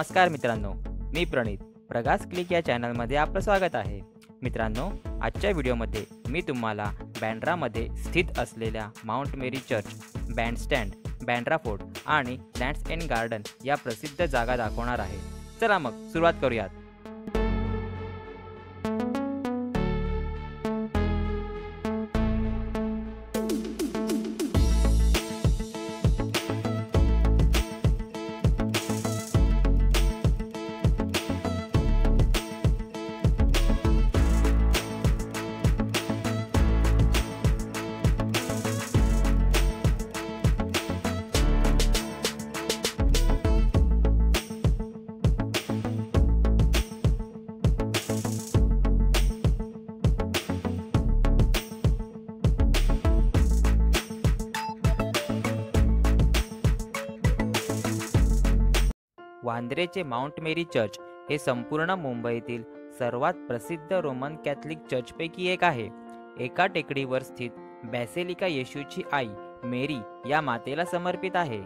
नमस्कार मित्रांनो मी प्रणित. प्रगास क्लिक या चॅनलमध्ये आपलं स्वागत आहे. मित्रांनो आजच्या व्हिडिओमध्ये मी तुम्हाला बँड्रामध्ये स्थित असलेल्या Mount Mary church Bandstand Bandra fort आणि लँड्स एंड गार्डन या प्रसिद्ध जागा दाखवणार आहे. चला मग सुरुवात करूयात. वांद्रेचे माउंट मेरी चर्च हे संपूर्ण मुंबईतील सर्वात प्रसिद्ध रोमन कॅथलिक चर्चपैकी एक आहे. एका टेकडीवर स्थित बॅसेलिका येशूची आई मेरी या मातेला समर्पित आहे.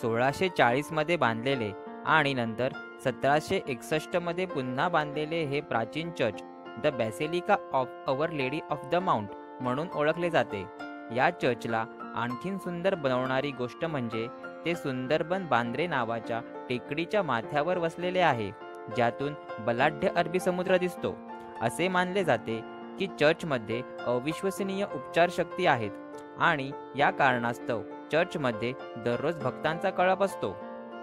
सोळाशे चाळीसमध्ये बांधलेले आणि नंतर सतराशे एकसष्टमध्ये पुन्हा बांधलेले हे प्राचीन church the Basilica of Our Lady of the Mount म्हणून ओळखले जाते. या चर्चला आणखीन सुंदर बनवणारी गोष्ट म्हणजे ते सुंदरबन बांद्रे नावाच्या टेकडीच्या माथ्यावर वसलेले आहे ज्यातून बलाढ्य अरबी समुद्र दिसतो. असे मानले जाते की चर्चमध्ये अविश्वसनीय उपचार शक्ती आहेत आणि या कारणास्तव चर्चमध्ये दररोज भक्तांचा कळप असतो.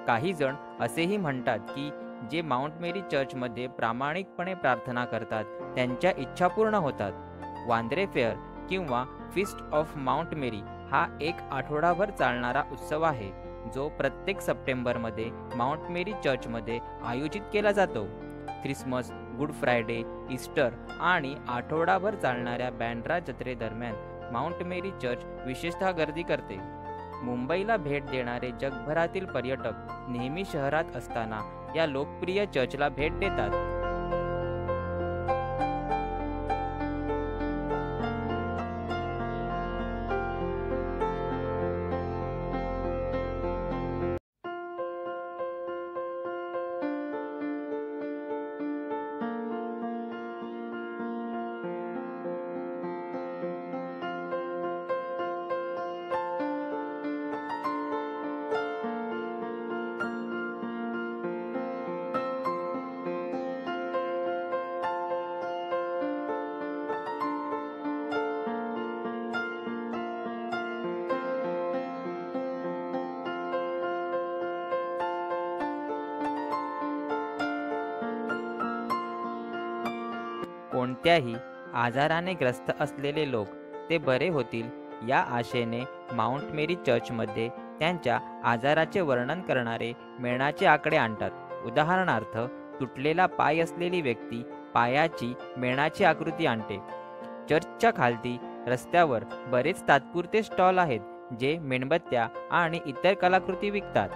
काही जण असेही म्हणतात की जे माउंट मेरी चर्चमध्ये प्रामाणिकपणे प्रार्थना करतात त्यांच्या इच्छा पूर्ण होतात. वांद्रे फेअर किंवा फिस्ट ऑफ माउंट मेरी हा एक आठवडाभर चालणारा उत्सव आहे जो प्रत्येक सप्टेंबरमध्ये माउंट मेरी चर्चमध्ये आयोजित केला जातो. ख्रिसमस गुड फ्रायडे इस्टर आणि आठवडाभर चालणाऱ्या बँड्रा जत्रेदरम्यान माउंट मेरी चर्च विशेषतः गर्दी करते. मुंबईला भेट देणारे जगभरातील पर्यटक नेहमी शहरात असताना या लोकप्रिय चर्चला भेट देतात. कोणत्याही आजाराने ग्रस्त असलेले लोक ते बरे होतील या आशेने माउंट मेरी चर्चमध्ये त्यांच्या आजाराचे वर्णन करणारे मेणाचे आकडे आणतात. उदाहरणार्थ तुटलेला पाय असलेली व्यक्ती पायाची मेणाची आकृती आणते. चर्चच्या खालती रस्त्यावर बरेच तात्पुरते स्टॉल आहेत जे मेणबत्त्या आणि इतर कलाकृती विकतात.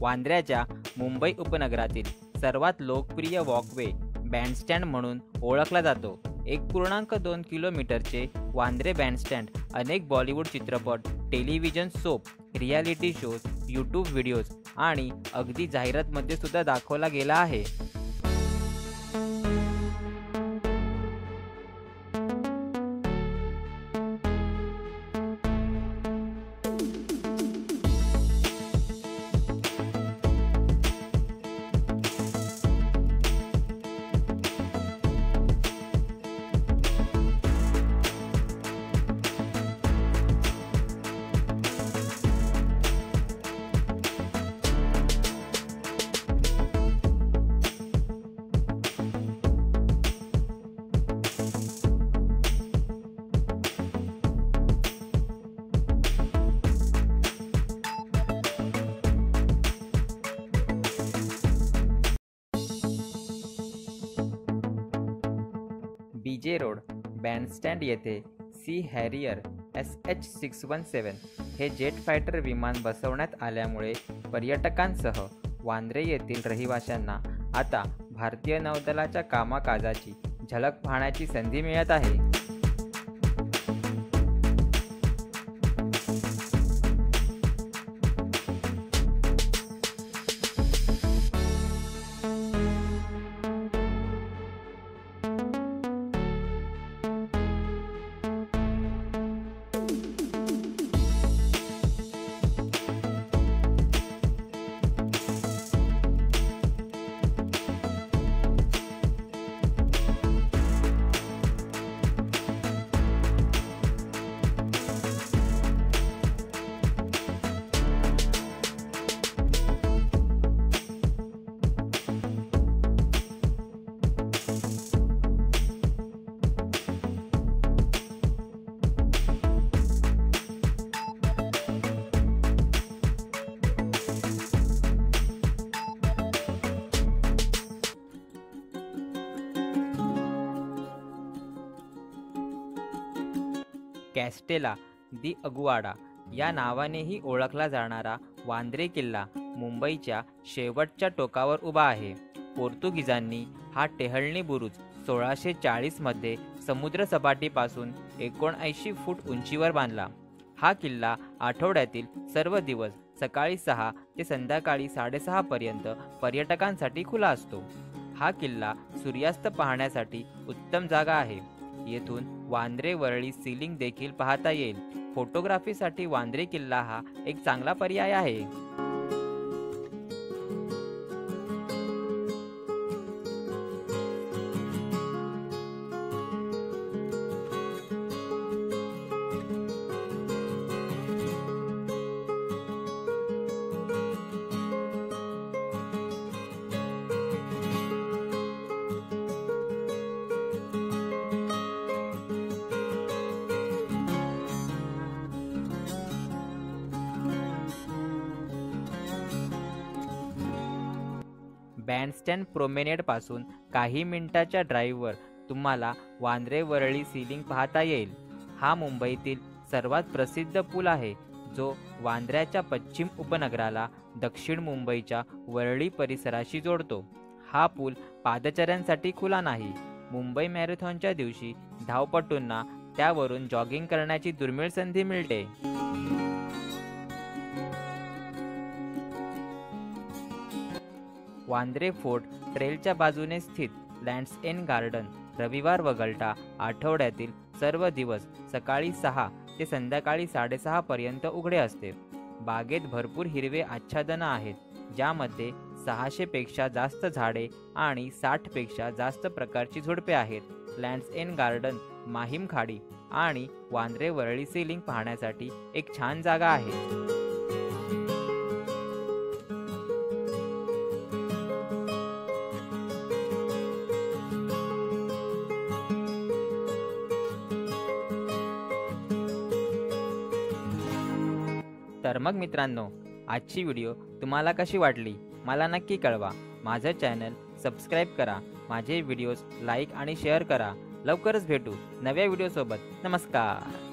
वांद्र्याच्या मुंबई उपनगरातील सर्वात लोकप्रिय वॉकवे बँडस्टँड म्हणून ओळखला जातो. एक पूर्णांक दोन किलोमीटरचे वांद्रे बँडस्टँड अनेक बॉलिवूड चित्रपट television soap reality shows YouTube videos आणि अगदी जाहिरातमध्ये सुद्धा दाखवला गेला आहे. जे रोड बँडस्टँड येथे Sea Harrier S H six one seven हे जेट फायटर विमान बसवण्यात आल्यामुळे पर्यटकांसह वांद्रे येथील रहिवाशांना आता भारतीय नौदलाच्या कामाकाजाची झलक पाहण्याची संधी मिळत आहे. कॅस्टेला दी अगुवाडा या नावानेही ओळखला जाणारा वांद्रे किल्ला मुंबईच्या शेवटच्या टोकावर उभा आहे. पोर्तुगीजांनी हा टेहळणी बुरुज सोळाशे चाळीसमध्ये समुद्रसपाटीपासून एकोणऐंशी फूट उंचीवर बांधला. हा किल्ला आठवड्यातील सर्व दिवस सकाळी सहा ते संध्याकाळी साडेसहापर्यंत पर्यटकांसाठी खुला असतो. हा किल्ला सूर्यास्त पाहण्यासाठी उत्तम जागा आहे. येथून वांद्रे वरळी सिलिंग देखील पाहता येईल. फोटोग्राफीसाठी वांद्रे किल्ला हा एक चांगला पर्याय आहे. बँडस्टँड प्रोमेनेडपासून काही मिनिटाच्या ड्राईव्हवर तुम्हाला वांद्रे वरळी सिलिंग पाहता येईल. हा मुंबईतील सर्वात प्रसिद्ध पूल आहे जो वांद्र्याच्या पश्चिम उपनगराला दक्षिण मुंबईच्या वरळी परिसराशी जोडतो. हा पूल पादचाऱ्यांसाठी खुला नाही. मुंबई मॅरेथॉनच्या दिवशी धावपटूंना त्यावरून जॉगिंग करण्याची दुर्मिळ संधी मिळते. वांद्रे फोर्ट ट्रेलच्या बाजूने स्थित लँड्स एन गार्डन रविवार वगळता आठवड्यातील सर्व दिवस सकाळी सहा ते संध्याकाळी साडेसहा पर्यंत उघडे असते. बागेत भरपूर हिरवे आच्छादनं आहेत ज्यामध्ये सहाशेपेक्षा जास्त झाडे आणि साठपेक्षा जास्त प्रकारची झुडपे आहेत. लँड्स एन गार्डन माहीम खाडी आणि वांद्रे वरळी सिलिंग पाहण्यासाठी एक छान जागा आहे. तर मग मित्रांनो आजची व्हिडिओ तुम्हाला कशी वाटली? मला नक्की कळवा. माझं चॅनल सबस्क्राईब करा. माझे व्हिडिओज लाईक आणि शेअर करा. लवकरच भेटू नव्या व्हिडिओसोबत नमस्कार.